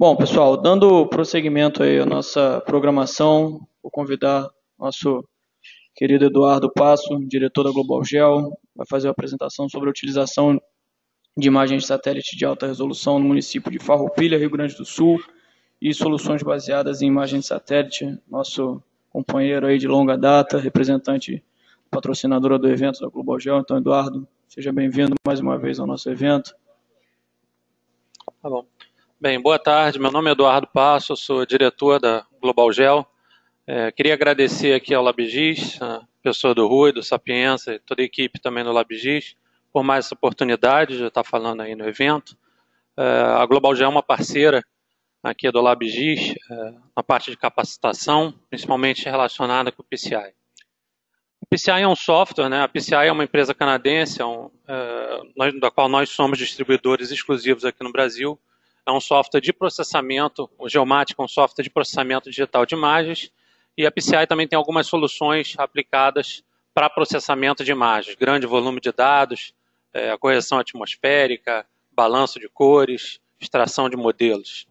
Bom, pessoal, dando prosseguimento aí à nossa programação, vou convidar nosso querido Eduardo Passo, diretor da Global Gel, vai fazer a apresentação sobre a utilização de imagens de satélite de alta resolução no município de Farroupilha, Rio Grande do Sul, e soluções baseadas em imagens de satélite. Nosso companheiro aí de longa data, representante patrocinadora do evento da Global Gel, então Eduardo, seja bem-vindo mais uma vez ao nosso evento. Tá bom. Bem, boa tarde. Meu nome é Eduardo Passo, sou diretor da Global Gel. É, queria agradecer aqui ao LabGIS, a pessoa do Rui, do Sapienza, e toda a equipe também do LabGIS, por mais essa oportunidade de estar falando aí no evento. É, a Global Gel é uma parceira aqui do LabGIS, é, na parte de capacitação, principalmente relacionada com o PCI. O PCI é um software, né? a PCI é uma empresa canadense, é um, é, nós, da qual nós somos distribuidores exclusivos aqui no Brasil, é um software de processamento, o Geomatic é um software de processamento digital de imagens, e a PCI também tem algumas soluções aplicadas para processamento de imagens, grande volume de dados, é, correção atmosférica, balanço de cores, extração de modelos.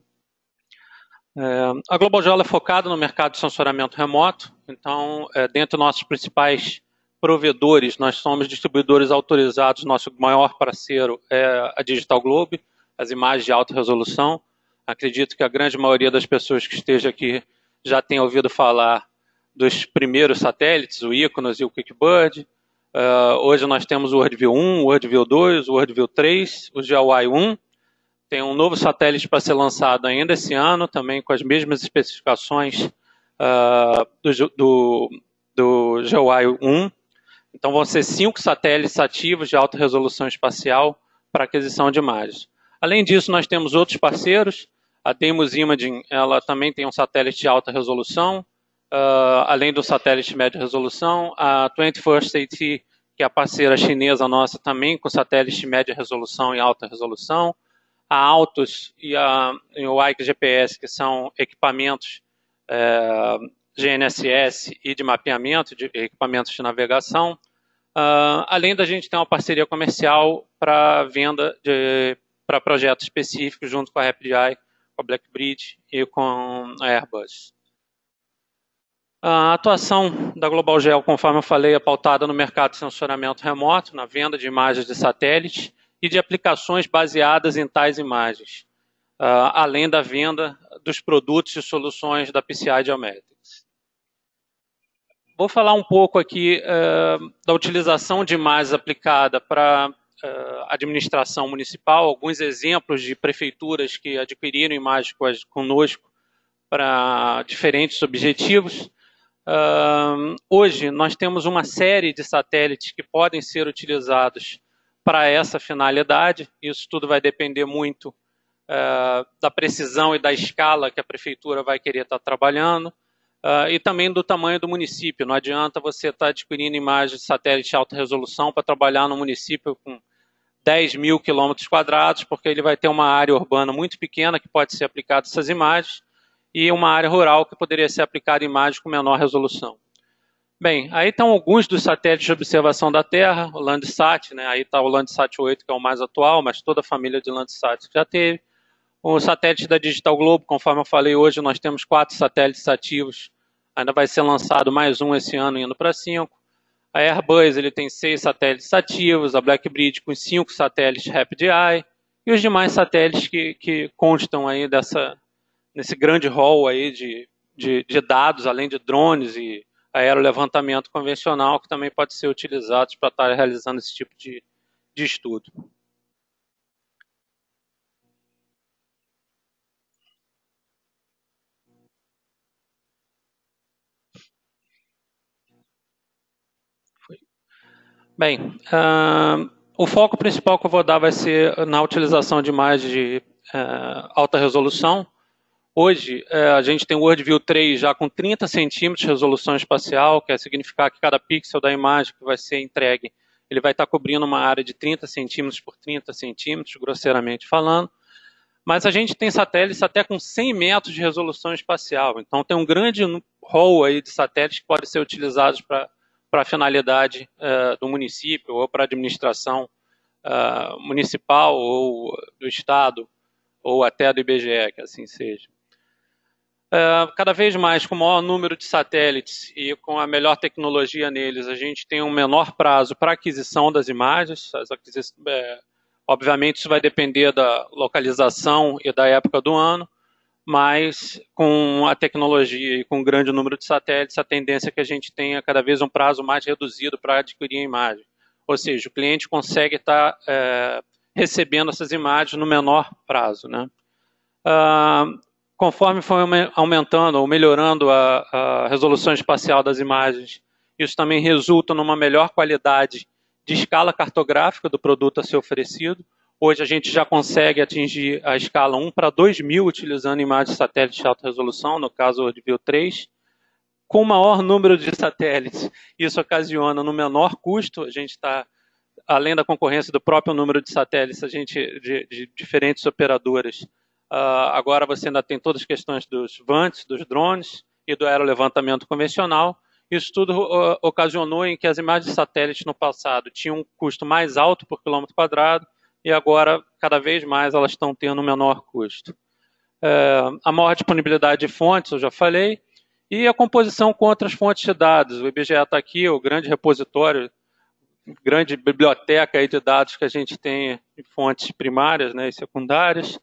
É, a Global Gel é focada no mercado de sensoramento remoto, então, é, dentre nossos principais provedores, nós somos distribuidores autorizados, nosso maior parceiro é a Digital Globe, as imagens de alta resolução. Acredito que a grande maioria das pessoas que esteja aqui já tenha ouvido falar dos primeiros satélites, o Iconos e o QuickBird. Uh, hoje nós temos o WorldView 1, o WorldView 2, o WorldView 3, o GeoEye 1. Tem um novo satélite para ser lançado ainda esse ano, também com as mesmas especificações uh, do, do, do GeoEye 1. Então vão ser cinco satélites ativos de alta resolução espacial para aquisição de imagens. Além disso, nós temos outros parceiros. A Deimos Imaging, ela também tem um satélite de alta resolução, uh, além do satélite de média resolução. A 21st AT, que é a parceira chinesa nossa, também com satélite de média resolução e alta resolução. A Autos e, a, e o Ike GPS, que são equipamentos uh, eh, GNSS e de mapeamento, de equipamentos de navegação. Uh, além da gente ter uma parceria comercial para venda de para projetos específicos junto com a RapidEye, com a BlackBridge e com a Airbus. A atuação da Global Gel, conforme eu falei, é pautada no mercado de sensoramento remoto, na venda de imagens de satélite e de aplicações baseadas em tais imagens, uh, além da venda dos produtos e soluções da PCI Geometrics. Vou falar um pouco aqui uh, da utilização de imagens aplicada para administração municipal, alguns exemplos de prefeituras que adquiriram imagens conosco para diferentes objetivos. Uh, hoje, nós temos uma série de satélites que podem ser utilizados para essa finalidade. Isso tudo vai depender muito uh, da precisão e da escala que a prefeitura vai querer estar trabalhando. Uh, e também do tamanho do município. Não adianta você estar adquirindo imagens de satélite de alta resolução para trabalhar no município com 10 mil quilômetros quadrados, porque ele vai ter uma área urbana muito pequena que pode ser aplicada essas imagens e uma área rural que poderia ser aplicada imagens com menor resolução. Bem, aí estão alguns dos satélites de observação da Terra, o Landsat, né? aí está o Landsat 8, que é o mais atual, mas toda a família de Landsat já teve. O satélite da Digital Globe, conforme eu falei hoje, nós temos quatro satélites ativos, ainda vai ser lançado mais um esse ano, indo para cinco. A Airbus ele tem seis satélites ativos, a BlackBridge com cinco satélites Rapid-Eye e os demais satélites que, que constam aí dessa, nesse grande rol aí de, de, de dados, além de drones e aerolevantamento convencional, que também pode ser utilizados para estar realizando esse tipo de, de estudo. Bem, uh, o foco principal que eu vou dar vai ser na utilização de imagens de uh, alta resolução. Hoje, uh, a gente tem o WorldView 3 já com 30 centímetros de resolução espacial, que é significar que cada pixel da imagem que vai ser entregue, ele vai estar cobrindo uma área de 30 centímetros por 30 centímetros, grosseiramente falando. Mas a gente tem satélites até com 100 metros de resolução espacial. Então, tem um grande rol aí de satélites que podem ser utilizados para para a finalidade uh, do município ou para a administração uh, municipal ou do Estado ou até do IBGE, que assim seja. Uh, cada vez mais, com o maior número de satélites e com a melhor tecnologia neles, a gente tem um menor prazo para aquisição das imagens. É, obviamente, isso vai depender da localização e da época do ano, mas com a tecnologia e com um grande número de satélites, a tendência é que a gente tenha cada vez um prazo mais reduzido para adquirir a imagem. Ou seja, o cliente consegue estar tá, é, recebendo essas imagens no menor prazo. Né? Uh, conforme foi aumentando ou melhorando a, a resolução espacial das imagens, isso também resulta numa melhor qualidade de escala cartográfica do produto a ser oferecido. Hoje a gente já consegue atingir a escala 1 para 2 mil utilizando imagens de satélite de alta resolução, no caso WorldView 3, com maior número de satélites. Isso ocasiona no menor custo, a gente está, além da concorrência do próprio número de satélites, a gente de, de diferentes operadoras, Uh, agora você ainda tem todas as questões dos VANTs, dos drones e do aerolevantamento convencional. Isso tudo uh, ocasionou em que as imagens de satélite no passado tinham um custo mais alto por quilômetro quadrado e agora, cada vez mais, elas estão tendo um menor custo. Uh, a maior disponibilidade de fontes, eu já falei, e a composição com outras fontes de dados. O IBGE está aqui, o grande repositório, grande biblioteca de dados que a gente tem em fontes primárias né, e secundárias.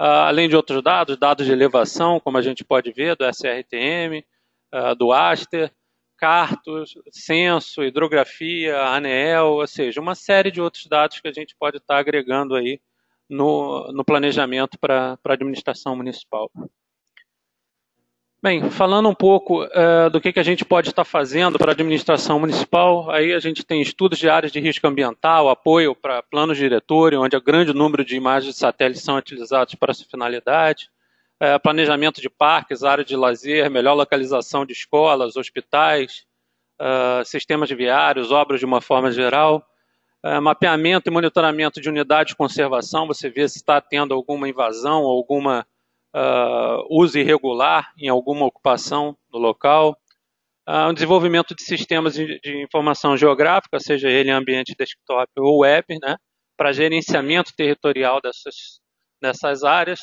Uh, além de outros dados, dados de elevação, como a gente pode ver, do SRTM, uh, do Aster, cartos, censo, hidrografia, ANEEL, ou seja, uma série de outros dados que a gente pode estar agregando aí no, no planejamento para a administração municipal. Bem, falando um pouco uh, do que, que a gente pode estar fazendo para a administração municipal, aí a gente tem estudos de áreas de risco ambiental, apoio para planos diretório, onde o grande número de imagens de satélites são utilizados para essa finalidade, uh, planejamento de parques, áreas de lazer, melhor localização de escolas, hospitais, uh, sistemas viários, obras de uma forma geral, mapeamento e monitoramento de unidades de conservação, você vê se está tendo alguma invasão, alguma uh, uso irregular em alguma ocupação no local, uh, um desenvolvimento de sistemas de, de, informação geográfica, seja ele em ambiente desktop ou web, né, para gerenciamento territorial dessas, dessas áreas,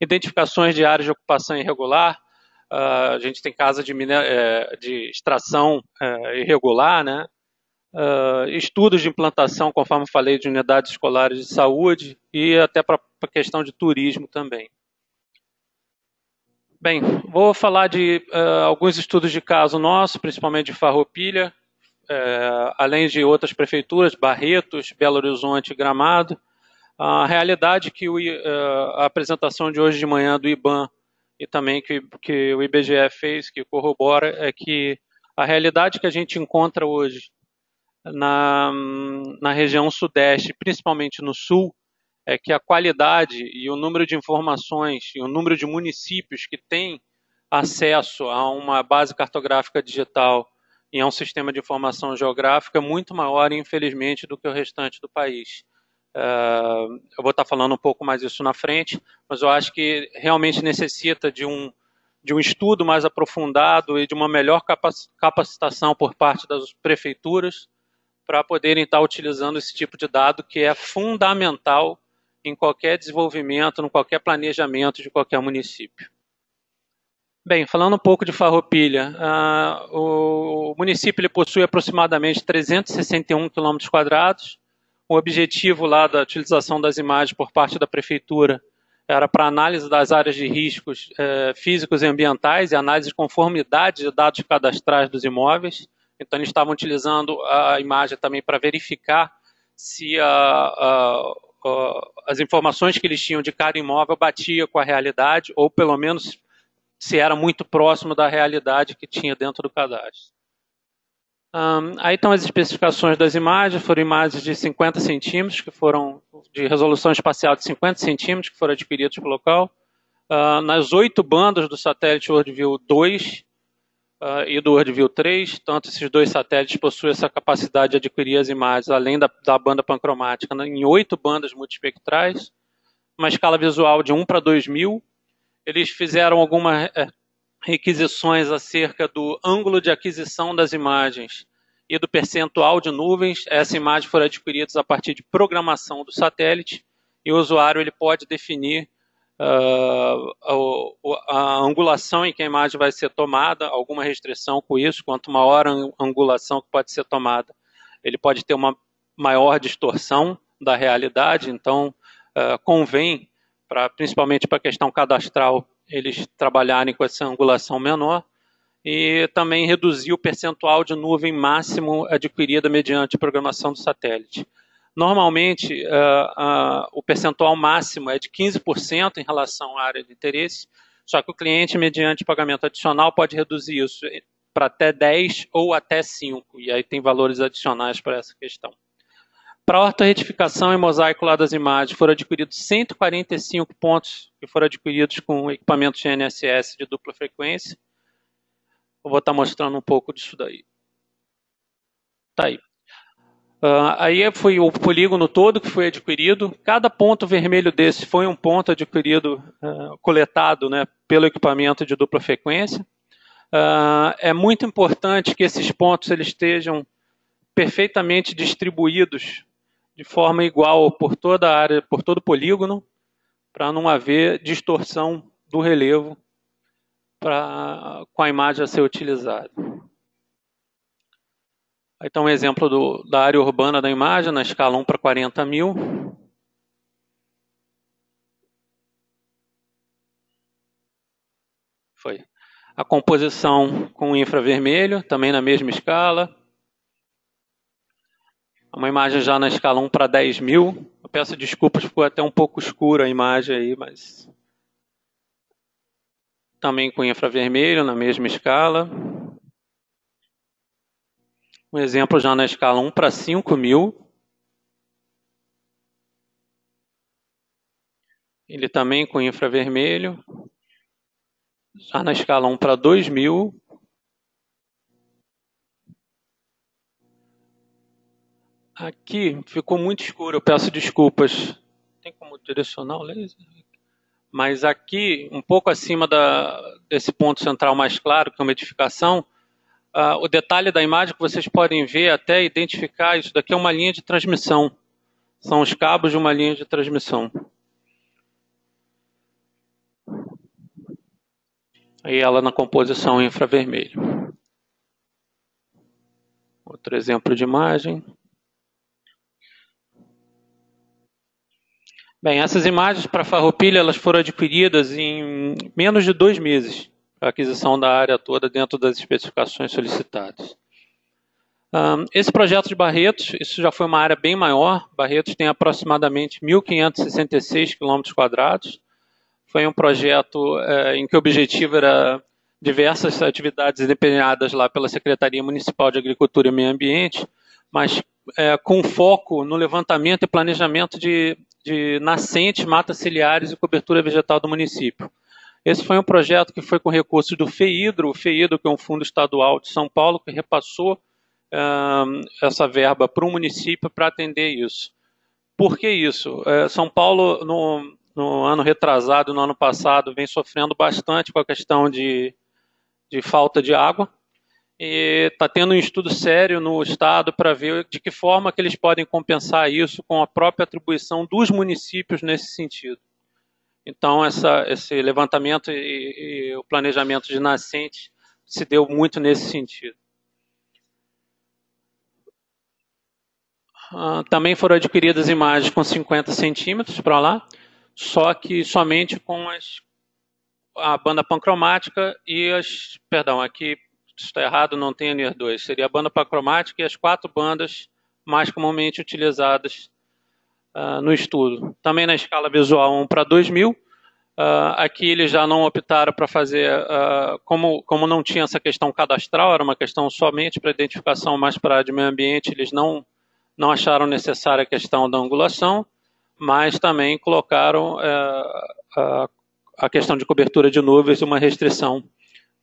identificações de áreas de ocupação irregular, uh, a gente tem casa de, é, de extração é, irregular, né, Uh, estudos de implantação, conforme falei, de unidades escolares de saúde e até para a questão de turismo também. Bem, vou falar de uh, alguns estudos de caso nosso, principalmente de Farroupilha, uh, além de outras prefeituras, Barretos, Belo Horizonte e Gramado. A realidade que o, uh, a apresentação de hoje de manhã do IBAN e também que, que o IBGE fez, que corrobora, é que a realidade que a gente encontra hoje na, na região sudeste, principalmente no sul, é que a qualidade e o número de informações e o número de municípios que têm acesso a uma base cartográfica digital e a um sistema de informação geográfica é muito maior, infelizmente, do que o restante do país. Uh, eu vou estar falando um pouco mais isso na frente, mas eu acho que realmente necessita de um, de um estudo mais aprofundado e de uma melhor capacitação por parte das prefeituras para poderem estar utilizando esse tipo de dado que é fundamental em qualquer desenvolvimento, em qualquer planejamento de qualquer município. Bem, falando um pouco de Farroupilha, uh, o município possui aproximadamente 361 km quadrados. O objetivo lá da utilização das imagens por parte da prefeitura era para análise das áreas de riscos uh, físicos e ambientais e análise de conformidade de dados cadastrais dos imóveis. Então, eles estavam utilizando a imagem também para verificar se a, a as informações que eles tinham de cada imóvel batia com a realidade, ou pelo menos se era muito próximo da realidade que tinha dentro do cadastro. Um, aí estão as especificações das imagens, foram imagens de 50 centímetros, que foram de resolução espacial de 50 centímetros, que foram adquiridas pelo local. Uh, nas oito bandas do satélite WorldView 2, uh, e do WorldView 3, tanto esses dois satélites possuem essa capacidade de adquirir as imagens, além da, da banda pancromática, né, em oito bandas multispectrais, uma escala visual de 1 para 2000. Eles fizeram algumas é, requisições acerca do ângulo de aquisição das imagens e do percentual de nuvens. Essa imagem foi adquirida a partir de programação do satélite e o usuário ele pode definir uh, a, a, angulação em que a imagem vai ser tomada, alguma restrição com isso, quanto maior a angulação que pode ser tomada, ele pode ter uma maior distorção da realidade, então uh, convém, pra, principalmente para a questão cadastral, eles trabalharem com essa angulação menor e também reduzir o percentual de nuvem máximo adquirida mediante programação do satélite. Normalmente, uh, uh, o percentual máximo é de 15% em relação à área de interesse, só que o cliente, mediante pagamento adicional, pode reduzir isso para até 10 ou até 5, e aí tem valores adicionais para essa questão. Para a ortoretificação e mosaico lá das imagens, foram adquiridos 145 pontos que foram adquiridos com equipamentos GNSS de dupla frequência. Eu vou estar mostrando um pouco disso daí. Tá aí. Uh, aí foi o polígono todo que foi adquirido. Cada ponto vermelho desse foi um ponto adquirido, uh, coletado né, pelo equipamento de dupla frequência. Uh, é muito importante que esses pontos eles estejam perfeitamente distribuídos de forma igual por toda a área, por todo o polígono, para não haver distorção do relevo pra, com a imagem a ser utilizada. Então, um exemplo do, da área urbana da imagem, na escala 1 para 40 mil. Foi. A composição com infravermelho, também na mesma escala. Uma imagem já na escala 1 para 10 mil. Eu peço desculpas, ficou até um pouco escura a imagem aí, mas. Também com infravermelho, na mesma escala. Um exemplo já na escala 1 para 5 mil. Ele também com infravermelho. Já na escala 1 para 2 mil. Aqui ficou muito escuro, eu peço desculpas. Tem como direcionar o laser? Mas aqui, um pouco acima da, desse ponto central mais claro, que é uma edificação, Uh, o detalhe da imagem que vocês podem ver até identificar, isso daqui é uma linha de transmissão. São os cabos de uma linha de transmissão. Aí ela na composição infravermelho. Outro exemplo de imagem. Bem, essas imagens para Farroupilha elas foram adquiridas em menos de dois meses a aquisição da área toda dentro das especificações solicitadas. Um, esse projeto de Barretos, isso já foi uma área bem maior. Barretos tem aproximadamente 1.566 km. Foi um projeto é, em que o objetivo era diversas atividades desempenhadas lá pela Secretaria Municipal de Agricultura e Meio Ambiente, mas é, com foco no levantamento e planejamento de, de nascentes, matas ciliares e cobertura vegetal do município. Esse foi um projeto que foi com recursos do FEIDRO, o FEIDRO, que é um fundo estadual de São Paulo, que repassou essa verba para o município para atender isso. Por que isso? É, São Paulo, no, no, ano retrasado, no ano passado, vem sofrendo bastante com a questão de, de falta de água e está tendo um estudo sério no estado para ver de que forma que eles podem compensar isso com a própria atribuição dos municípios nesse sentido. Então, essa, esse levantamento e, e, o planejamento de nascentes se deu muito nesse sentido. Ah, também foram adquiridas imagens com 50 centímetros para lá, só que somente com as, a banda pancromática e as. Perdão, aqui está errado, não tem NIR2. Seria a banda pancromática e as quatro bandas mais comumente utilizadas uh, no estudo. Também na escala visual 1 para 2000. Uh, aqui eles já não optaram para fazer, uh, como, como não tinha essa questão cadastral, era uma questão somente para identificação mais para a de meio ambiente, eles não, não acharam necessária a questão da angulação, mas também colocaram uh, a questão de cobertura de nuvens uma restrição.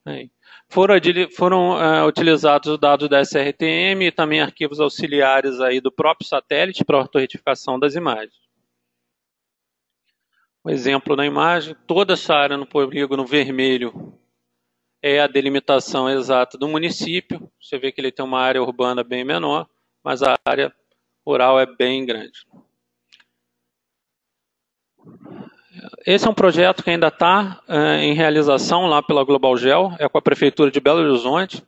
Aí. Foram, foram uh, utilizados dados da SRTM e também arquivos auxiliares aí do próprio satélite para a das imagens. Um exemplo na imagem, toda essa área no polígono vermelho é a delimitação exata do município. Você vê que ele tem uma área urbana bem menor, mas a área rural é bem grande. Esse é um projeto que ainda está uh, em realização lá pela Global Gel, é com a Prefeitura de Belo Horizonte.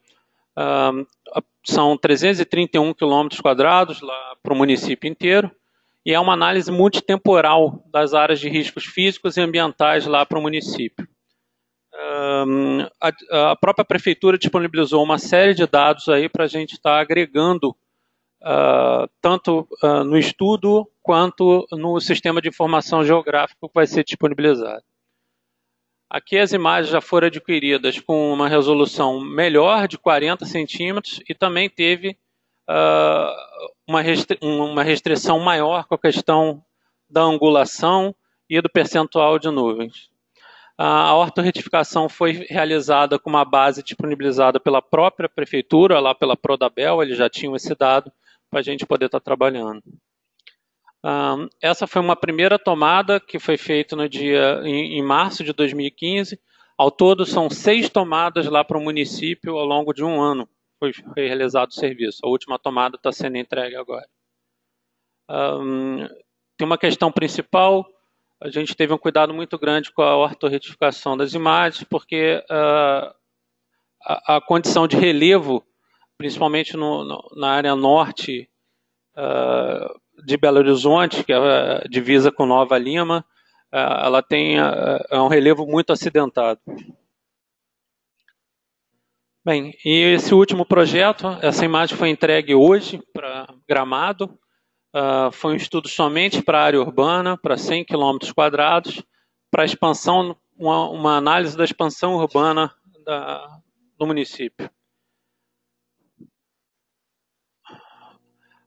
São 331 quilômetros quadrados lá para o município inteiro e é uma análise multitemporal das áreas de riscos físicos e ambientais lá para o município. A, a, própria prefeitura disponibilizou uma série de dados aí para a gente estar tá agregando uh, tanto uh, no estudo quanto no sistema de informação geográfico que vai ser disponibilizado. Aqui as imagens já foram adquiridas com uma resolução melhor, de 40 centímetros, e também teve uh, uma, restri uma restrição maior com a questão da angulação e do percentual de nuvens. A ortorretificação foi realizada com uma base disponibilizada pela própria prefeitura, lá pela Prodabel, eles já tinham esse dado, para a gente poder estar tá trabalhando. Um, essa foi uma primeira tomada que foi feita no dia em, em, março de 2015. Ao todo, são seis tomadas lá para o município ao longo de um ano. Foi, realizado o serviço. A última tomada está sendo entregue agora. Um, tem uma questão principal. A gente teve um cuidado muito grande com a ortorretificação das imagens, porque uh, a, a condição de relevo principalmente no, no, na área norte uh, de Belo Horizonte, que é divisa com Nova Lima, uh, ela tem uh, um relevo muito acidentado. Bem, e esse último projeto, essa imagem foi entregue hoje para Gramado, foi um estudo somente para a área urbana, para 100 km quadrados, para expansão, uma, uma, análise da expansão urbana da, do município.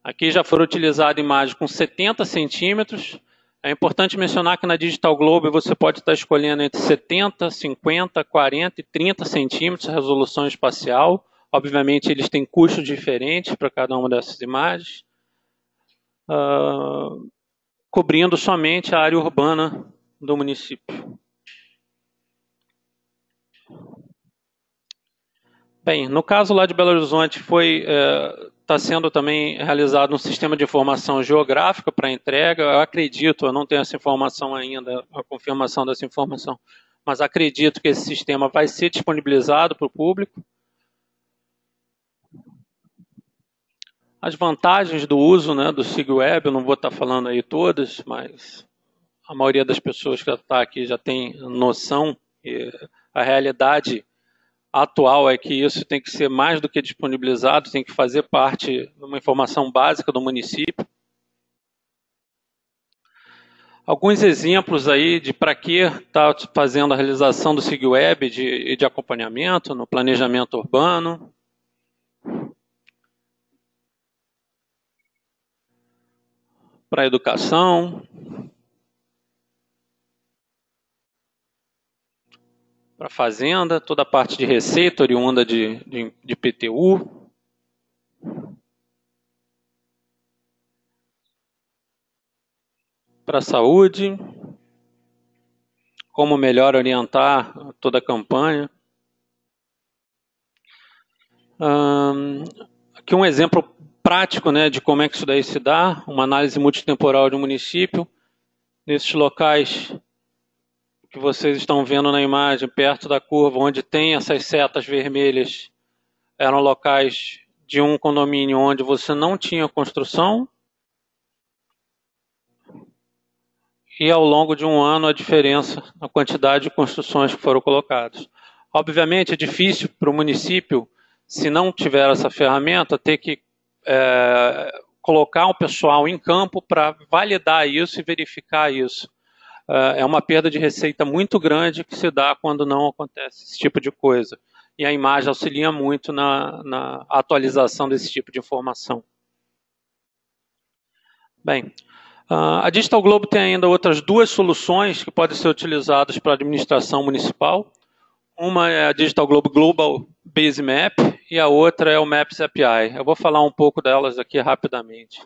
Aqui já foram utilizadas imagens com 70 centímetros. É importante mencionar que na Digital Globe você pode estar escolhendo entre 70, 50, 40 e 30 centímetros a resolução espacial. Obviamente, eles têm custos diferentes para cada uma dessas imagens. Uh, cobrindo somente a área urbana do município. Bem, no caso lá de Belo Horizonte foi uh, está sendo também realizado um sistema de informação geográfica para entrega. Eu acredito, eu não tenho essa informação ainda, a confirmação dessa informação, mas acredito que esse sistema vai ser disponibilizado para o público. As vantagens do uso né, do SigWeb, eu não vou estar tá falando aí todas, mas a maioria das pessoas que está aqui já tem noção a realidade atual é que isso tem que ser mais do que disponibilizado, tem que fazer parte de uma informação básica do município. Alguns exemplos aí de para que está fazendo a realização do SIGWeb de, de acompanhamento no planejamento urbano. Para a educação, para a fazenda, toda a parte de receita oriunda de, de, de PTU. Para a saúde, como melhor orientar toda a campanha. aqui um exemplo prático né, de como é que isso daí se dá, uma análise multitemporal de um município. Nesses locais que vocês estão vendo na imagem, perto da curva, onde tem essas setas vermelhas, eram locais de um condomínio onde você não tinha construção. E ao longo de um ano, a diferença na quantidade de construções que foram colocadas. Obviamente, é difícil para o município, se não tiver essa ferramenta, ter que é, colocar um pessoal em campo para validar isso e verificar isso. Ah, é uma perda de receita muito grande que se dá quando não acontece esse tipo de coisa. E a imagem auxilia muito na, na atualização desse tipo de informação. Bem, ah, a Digital Globo tem ainda outras duas soluções que podem ser utilizadas para a administração municipal. Uma é a Digital Globe Global Base Map e a outra é o Maps API. Eu vou falar um pouco delas aqui rapidamente.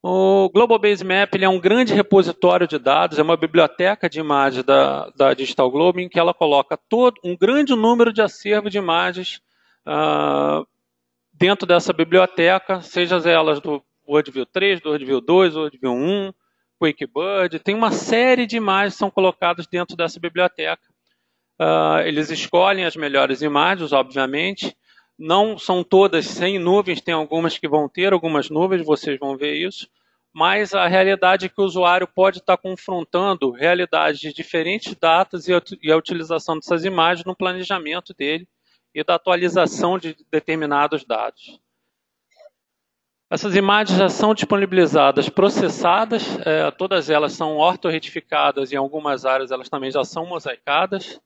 O Global Base Map é um grande repositório de dados, é uma biblioteca de imagens da, da Digital Globe em que ela coloca todo um grande número de acervo de imagens uh, dentro dessa biblioteca, seja elas do WorldView 3, do WorldView 2, do WorldView 1, QuickBird, tem uma série de imagens que são colocadas dentro dessa biblioteca. Uh, eles escolhem as melhores imagens, obviamente. Não são todas sem nuvens, tem algumas que vão ter algumas nuvens, vocês vão ver isso. Mas a realidade é que o usuário pode estar confrontando realidades de diferentes datas e a utilização dessas imagens no planejamento dele e da atualização de determinados dados. Essas imagens já são disponibilizadas, processadas, é, todas elas são ortorretificadas, em algumas áreas elas também já são mosaicadas,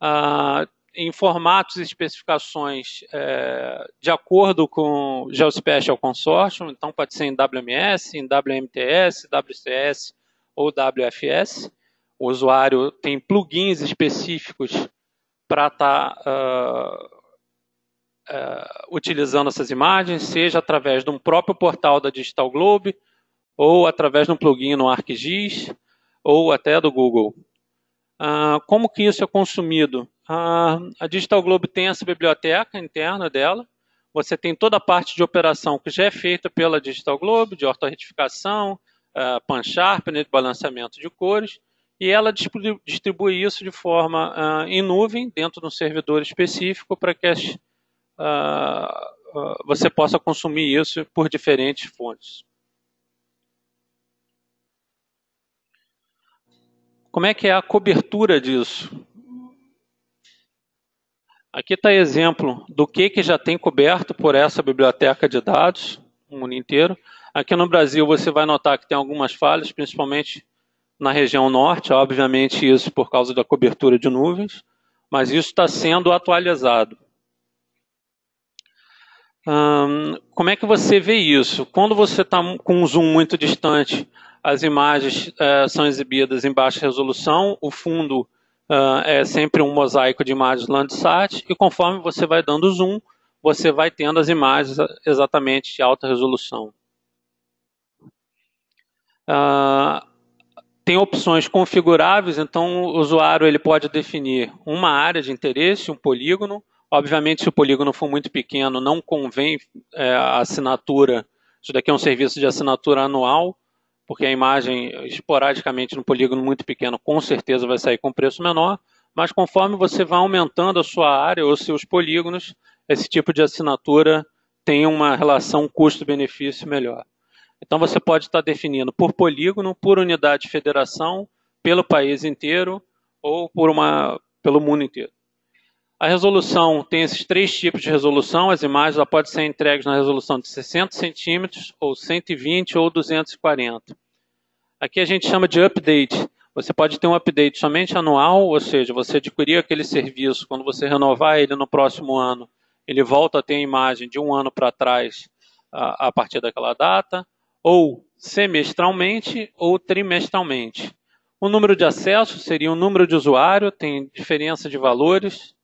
ah, em formatos e especificações é, de acordo com o Geospatial Consortium, então pode ser em WMS, em WMTS, WCS ou WFS. O usuário tem plugins específicos para estar tá, uh, uh, utilizando essas imagens, seja através de um próprio portal da Digital Globe, ou através de um plugin no ArcGIS, ou até do Google. Uh, como que isso é consumido? A Digital Globe tem essa biblioteca interna dela, você tem toda a parte de operação que já é feita pela Digital Globe, de ortoretificação, uh, pan sharpening, de balanceamento de cores, e ela distribui isso de forma uh, em nuvem, dentro de um servidor específico, para que as uh, você possa consumir isso por diferentes fontes. Como é que é a cobertura disso? Aqui está exemplo do que, que já tem coberto por essa biblioteca de dados, no mundo inteiro. Aqui no Brasil você vai notar que tem algumas falhas, principalmente na região norte, obviamente isso por causa da cobertura de nuvens, mas isso está sendo atualizado como é que você vê isso? Quando você está com um zoom muito distante, as imagens uh, são exibidas em baixa resolução, o fundo uh, é sempre um mosaico de imagens Landsat, e conforme você vai dando zoom, você vai tendo as imagens exatamente de alta resolução. Uh, tem opções configuráveis, então o usuário ele pode definir uma área de interesse, um polígono, Obviamente, se o polígono for muito pequeno, não convém é, a assinatura. Isso daqui é um serviço de assinatura anual, porque a imagem, esporadicamente, no polígono muito pequeno, com certeza vai sair com preço menor. Mas conforme você vai aumentando a sua área ou seus polígonos, esse tipo de assinatura tem uma relação custo-benefício melhor. Então você pode estar definindo por polígono, por unidade de federação, pelo país inteiro ou por uma, pelo mundo inteiro. A resolução tem esses três tipos de resolução. As imagens podem ser entregues na resolução de 60 centímetros, ou 120 ou 240. Aqui a gente chama de update. Você pode ter um update somente anual, ou seja, você adquirir aquele serviço, quando você renovar ele no próximo ano, ele volta a ter a imagem de um ano para trás a, a partir daquela data, ou semestralmente ou trimestralmente. O número de acesso seria o número de usuário, tem diferença de valores,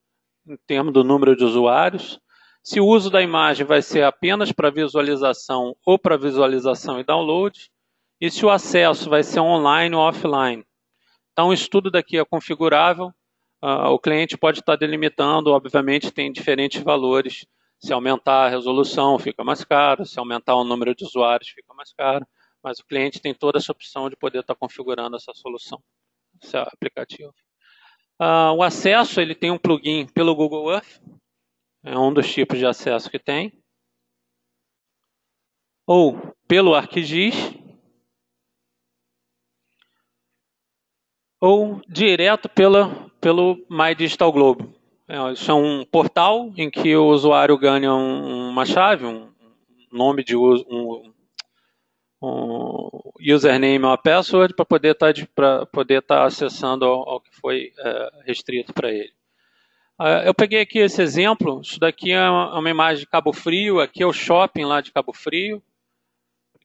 em termos do número de usuários, se o uso da imagem vai ser apenas para visualização ou para visualização e download, e se o acesso vai ser online ou offline. Então, isso tudo daqui é configurável, uh, o cliente pode estar delimitando, obviamente tem diferentes valores, se aumentar a resolução fica mais caro, se aumentar o número de usuários fica mais caro, mas o cliente tem toda essa opção de poder estar configurando essa solução, esse aplicativo. Uh, o acesso, ele tem um plugin pelo Google Earth, é um dos tipos de acesso que tem. Ou pelo ArcGIS. Ou direto pela, pelo My Digital Globe. É, isso é um portal em que o usuário ganha um, uma chave, um nome de uso, um, um username ou uma password para poder estar tá poder tá acessando ao, ao, que foi é, restrito para ele. Uh, eu peguei aqui esse exemplo. Isso daqui é é uma, imagem de Cabo Frio. Aqui é o shopping lá de Cabo Frio.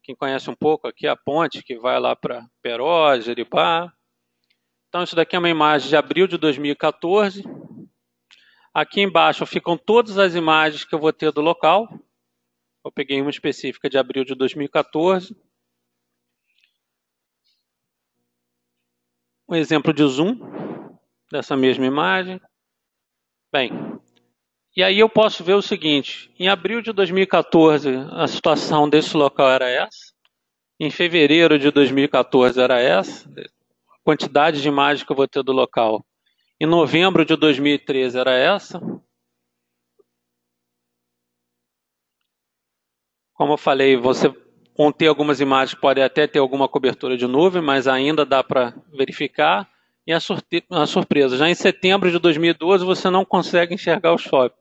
Quem conhece um pouco, aqui é a ponte que vai lá para Peró, Jeribá. Então, isso daqui é uma imagem de abril de 2014. Aqui embaixo ficam todas as imagens que eu vou ter do local. Eu peguei uma específica de abril de 2014. Um exemplo de zoom dessa mesma imagem. Bem, e aí eu posso ver o seguinte: em abril de 2014, a situação desse local era essa. Em fevereiro de 2014 era essa, quantidade de imagens que eu vou ter do local. Em novembro de 2013 era essa. Como eu falei, você vão algumas imagens que podem até ter alguma cobertura de nuvem, mas ainda dá para verificar. E a, a, surpresa, já em setembro de 2012 você não consegue enxergar o shopping.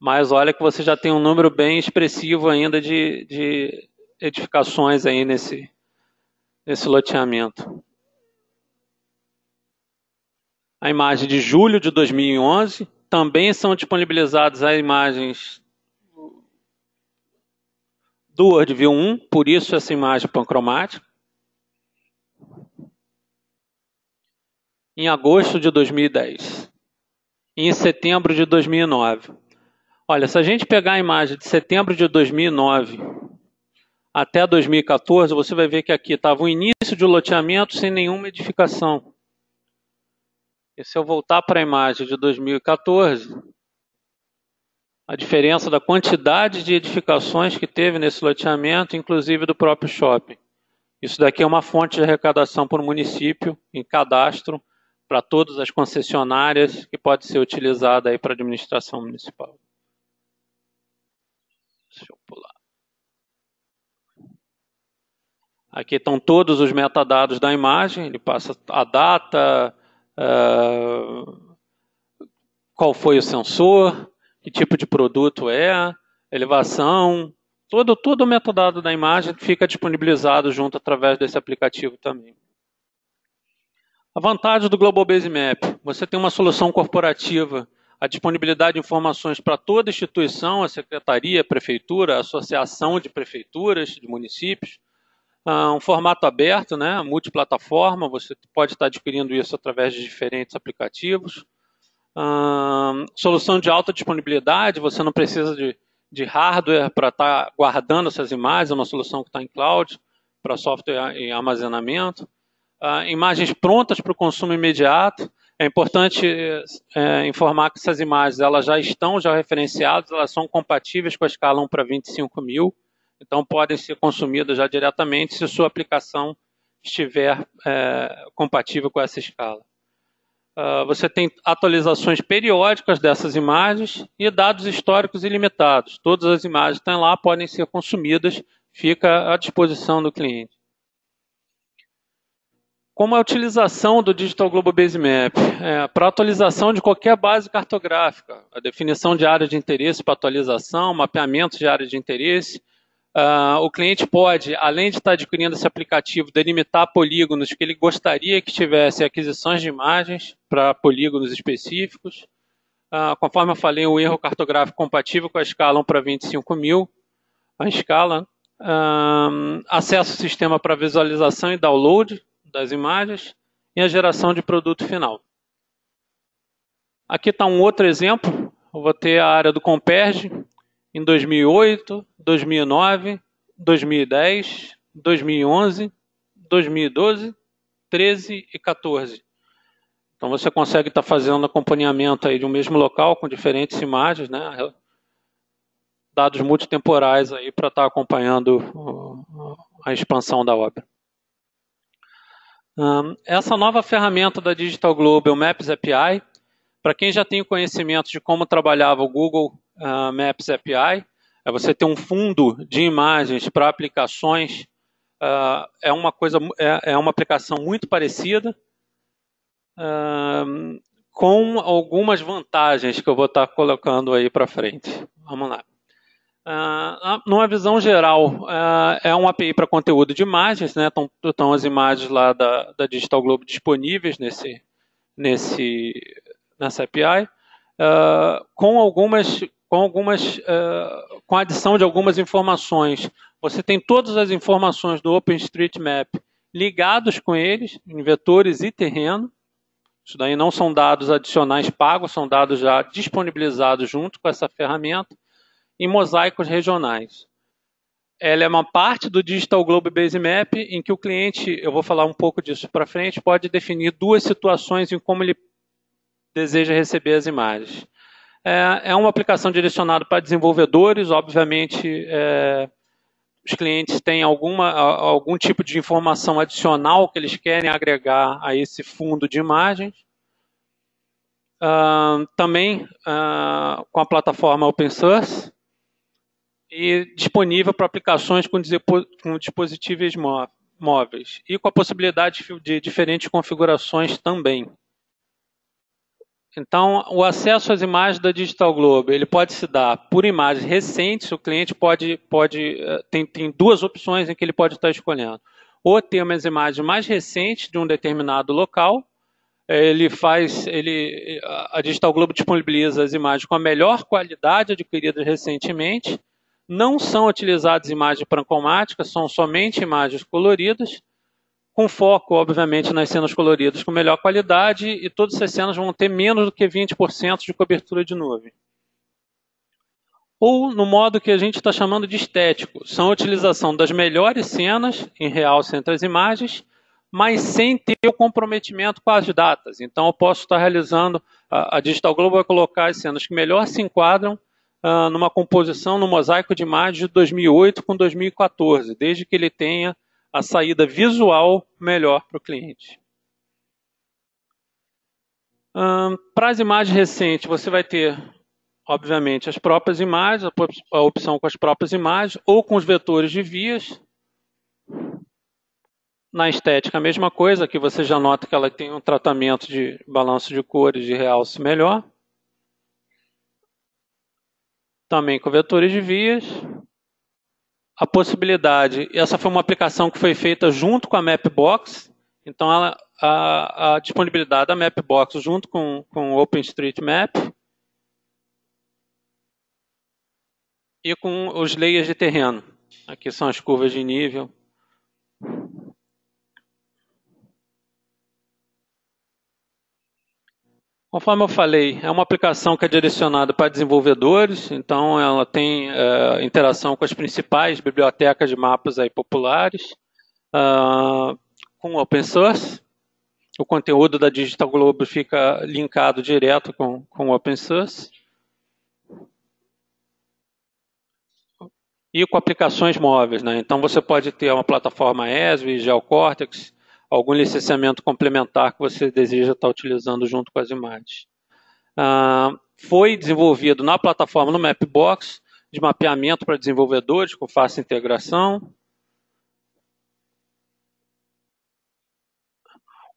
Mas olha que você já tem um número bem expressivo ainda de, de edificações aí nesse, nesse loteamento. A imagem de julho de 2011 também são disponibilizadas as imagens do WorldView 1, por isso essa imagem pancromática. Em agosto de 2010. E em setembro de 2009. Olha, se a gente pegar a imagem de setembro de 2009 até 2014, você vai ver que aqui estava o início de loteamento sem nenhuma edificação. E se eu voltar para a imagem de 2014, a diferença da quantidade de edificações que teve nesse loteamento, inclusive do próprio shopping. Isso daqui é uma fonte de arrecadação para o município, em cadastro, para todas as concessionárias, que pode ser utilizada aí para a administração municipal. Deixa eu pular. Aqui estão todos os metadados da imagem, ele passa a data, uh, qual foi o sensor, que tipo de produto é, elevação, todo, todo o metadado da imagem fica disponibilizado junto através desse aplicativo também. A vantagem do Global Base Map, você tem uma solução corporativa, a disponibilidade de informações para toda instituição, a secretaria, a prefeitura, a associação de prefeituras, de municípios, uh, um formato aberto, né, multiplataforma, você pode estar adquirindo isso através de diferentes aplicativos, solução de alta disponibilidade, você não precisa de, de hardware para estar guardando essas imagens, é uma solução que está em cloud para software e armazenamento. Uh, imagens prontas para o consumo imediato. É importante é, informar que essas imagens elas já estão já referenciadas, elas são compatíveis com a escala 1 para 25 mil, então podem ser consumidas já diretamente se sua aplicação estiver é, compatível com essa escala. Uh, você tem atualizações periódicas dessas imagens e dados históricos ilimitados. Todas as imagens que estão lá podem ser consumidas, fica à disposição do cliente. Como a utilização do Digital Global Base Map? É, para atualização de qualquer base cartográfica, a definição de área de interesse para atualização, mapeamento de área de interesse, Uh, o cliente pode, além de estar adquirindo esse aplicativo, delimitar polígonos que ele gostaria que tivesse aquisições de imagens para polígonos específicos. Uh, conforme eu falei, o erro cartográfico compatível com a escala 1 para 25 mil, a escala. Uh, acesso ao sistema para visualização e download das imagens e a geração de produto final. Aqui está um outro exemplo. Eu vou ter a área do Comperge, em 2008, 2009, 2010, 2011, 2012, 13 e 14. Então você consegue estar fazendo acompanhamento aí de um mesmo local com diferentes imagens, né? Dados multitemporais aí para estar acompanhando a expansão da obra. essa nova ferramenta da Digital Global Maps API, para quem já tem conhecimento de como trabalhava o Google uh, Maps API, é você ter um fundo de imagens para aplicações, uh, é uma coisa, é, é, uma aplicação muito parecida, uh, com algumas vantagens que eu vou estar colocando aí para frente. Vamos lá. Uh, numa visão geral, uh, é um API para conteúdo de imagens, né? Estão, estão as imagens lá da, da Digital Globe disponíveis nesse, nesse, nessa API, uh, com algumas com algumas, uh, com a adição de algumas informações. Você tem todas as informações do OpenStreetMap ligados com eles, em vetores e terreno. Isso daí não são dados adicionais pagos, são dados já disponibilizados junto com essa ferramenta, em mosaicos regionais. Ela é uma parte do Digital Globe Base Map em que o cliente, eu vou falar um pouco disso para frente, pode definir duas situações em como ele deseja receber as imagens. É, é uma aplicação direcionada para desenvolvedores, obviamente, é, os clientes têm alguma, algum tipo de informação adicional que eles querem agregar a esse fundo de imagens. Uh, também uh, com a plataforma Open Source e disponível para aplicações com, com dispositivos móveis e com a possibilidade de diferentes configurações também. Então, o acesso às imagens da Digital Globe, ele pode se dar por imagens recentes, o cliente pode, pode eh, tem, tem duas opções em que ele pode estar escolhendo. Ou ter umas imagens mais recentes de um determinado local, eh, ele faz, ele, a Digital Globe disponibiliza as imagens com a melhor qualidade adquiridas recentemente, não são utilizadas imagens prancromáticas, são somente imagens coloridas, com foco, obviamente, nas cenas coloridas com melhor qualidade e todas essas cenas vão ter menos do que 20% de cobertura de nuvem. Ou no modo que a gente está chamando de estético, são a utilização das melhores cenas em realce entre as imagens, mas sem ter o comprometimento com as datas. Então eu posso estar realizando, a, Digital Globo vai colocar as cenas que melhor se enquadram uh, numa composição, no mosaico de imagens de 2008 com 2014, desde que ele tenha a saída visual melhor para o cliente. para as imagens recentes, você vai ter, obviamente, as próprias imagens, a opção com as próprias imagens, ou com os vetores de vias. Na estética, a mesma coisa, aqui você já nota que ela tem um tratamento de balanço de cores de realce melhor. Também com vetores de vias a possibilidade, essa foi uma aplicação que foi feita junto com a Mapbox, então ela, a, a, disponibilidade da Mapbox junto com, com o OpenStreetMap e com os layers de terreno. Aqui são as curvas de nível. Conforme eu falei, é uma aplicação que é direcionada para desenvolvedores, então ela tem é, interação com as principais bibliotecas de mapas aí populares, uh, com open source. O conteúdo da Digital Globe fica linkado direto com, com open source. E com aplicações móveis, né? Então você pode ter uma plataforma ESB, GeoCortex, algum licenciamento complementar que você deseja estar utilizando junto com as imagens. Ah, foi desenvolvido na plataforma no Mapbox, de mapeamento para desenvolvedores, com fácil integração.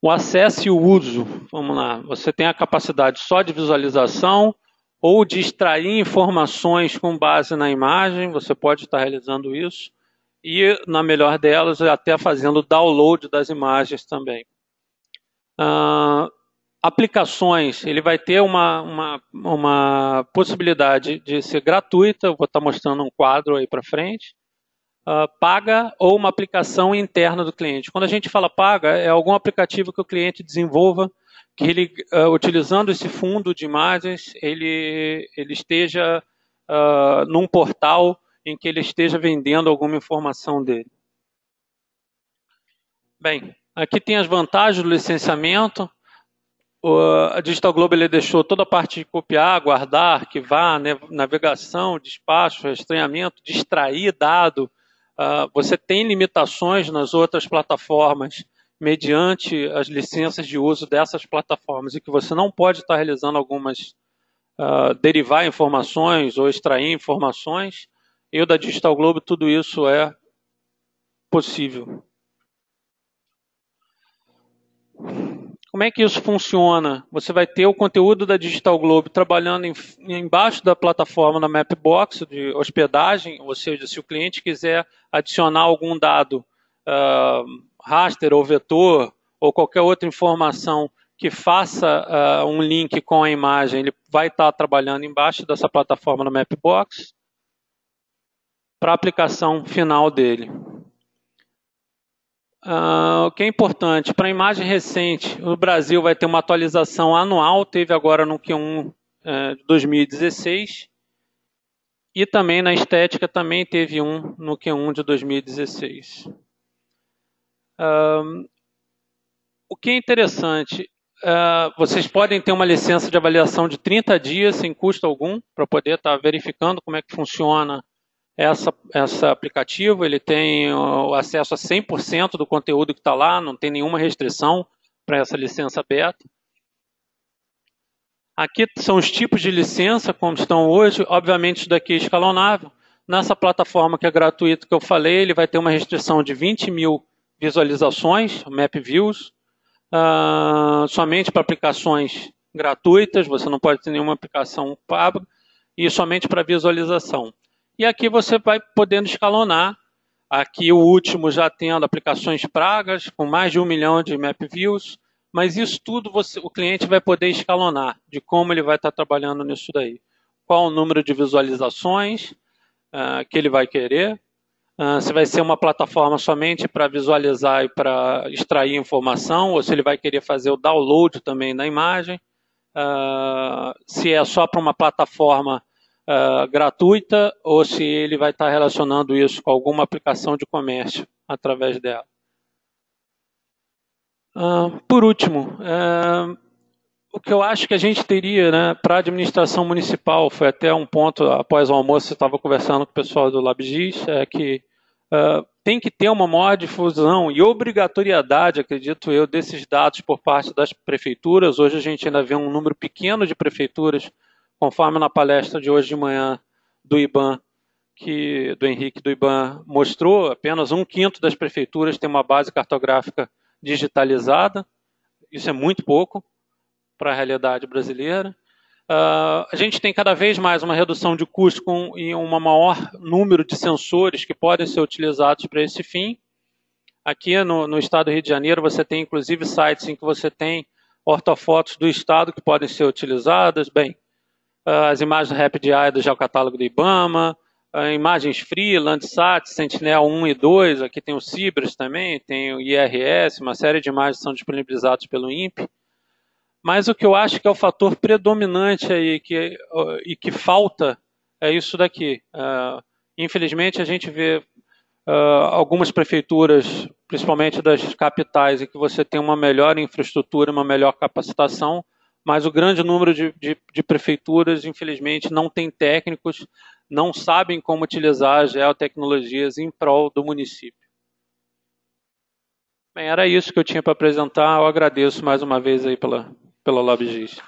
O acesso e o uso, vamos lá, você tem a capacidade só de visualização ou de extrair informações com base na imagem, você pode estar realizando isso e, na melhor delas, até fazendo download das imagens também. Uh, aplicações, ele vai ter uma, uma, uma, possibilidade de ser gratuita, vou estar mostrando um quadro aí para frente, uh, paga ou uma aplicação interna do cliente. Quando a gente fala paga, é algum aplicativo que o cliente desenvolva, que ele, uh, utilizando esse fundo de imagens, ele, ele esteja num portal em que ele esteja vendendo alguma informação dele. Bem, aqui tem as vantagens do licenciamento. a Digital Globe ele deixou toda a parte de copiar, guardar, arquivar, navegação, despacho, rastreamento, de extrair dado. Uh, você tem limitações nas outras plataformas mediante as licenças de uso dessas plataformas e que você não pode estar realizando algumas uh, derivar informações ou extrair informações e o da Digital Globo, tudo isso é possível. Como é que isso funciona? Você vai ter o conteúdo da Digital Globe trabalhando em, embaixo da plataforma da Mapbox de hospedagem, ou seja, se o cliente quiser adicionar algum dado uh, raster ou vetor ou qualquer outra informação que faça uh, um link com a imagem, ele vai estar trabalhando embaixo dessa plataforma da Mapbox para a aplicação final dele. Uh, o que é importante, para a imagem recente, o Brasil vai ter uma atualização anual, teve agora no Q1 uh, de 2016, e também na estética também teve um no Q1 de 2016. Uh, o que é interessante, uh, vocês podem ter uma licença de avaliação de 30 dias sem custo algum, para poder estar tá verificando como é que funciona essa, essa aplicativo, ele tem o acesso a 100% do conteúdo que está lá, não tem nenhuma restrição para essa licença beta. Aqui são os tipos de licença, como estão hoje. Obviamente, isso daqui é escalonável. Nessa plataforma que é gratuita que eu falei, ele vai ter uma restrição de 20 mil visualizações, map views, uh, somente para aplicações gratuitas, você não pode ter nenhuma aplicação paga, e somente para visualização. E aqui você vai podendo escalonar. Aqui o último já tendo aplicações pragas, com mais de um milhão de map views, mas isso tudo você, o cliente vai poder escalonar de como ele vai estar trabalhando nisso daí. Qual o número de visualizações uh, que ele vai querer, uh, se vai ser uma plataforma somente para visualizar e para extrair informação, ou se ele vai querer fazer o download também da imagem, uh, se é só para uma plataforma uh, gratuita ou se ele vai estar relacionando isso com alguma aplicação de comércio através dela. Uh, por último, uh, o que eu acho que a gente teria né, para a administração municipal, foi até um ponto após o almoço, eu estava conversando com o pessoal do LabGIS, é que uh, tem que ter uma maior difusão e obrigatoriedade, acredito eu, desses dados por parte das prefeituras. Hoje a gente ainda vê um número pequeno de prefeituras conforme na palestra de hoje de manhã do IBAN, que do Henrique do IBAN mostrou, apenas um quinto das prefeituras tem uma base cartográfica digitalizada. Isso é muito pouco para a realidade brasileira. Uh, a gente tem cada vez mais uma redução de custo com, e um maior número de sensores que podem ser utilizados para esse fim. Aqui no, no, estado do Rio de Janeiro, você tem inclusive sites em que você tem ortofotos do estado que podem ser utilizadas. Bem, as imagens do Rapid Eye do geocatálogo do IBAMA, uh, imagens Free, Landsat, Sentinel 1 e 2, aqui tem o Cibers também, tem o IRS, uma série de imagens são disponibilizadas pelo INPE. Mas o que eu acho que é o fator predominante aí que, uh, e que falta é isso daqui. Uh, infelizmente, a gente vê algumas prefeituras, principalmente das capitais, em que você tem uma melhor infraestrutura, uma melhor capacitação, mas o grande número de, de, de, prefeituras, infelizmente, não tem técnicos, não sabem como utilizar as geotecnologias em prol do município. Bem, era isso que eu tinha para apresentar. Eu agradeço mais uma vez aí pela, pela LabGIS.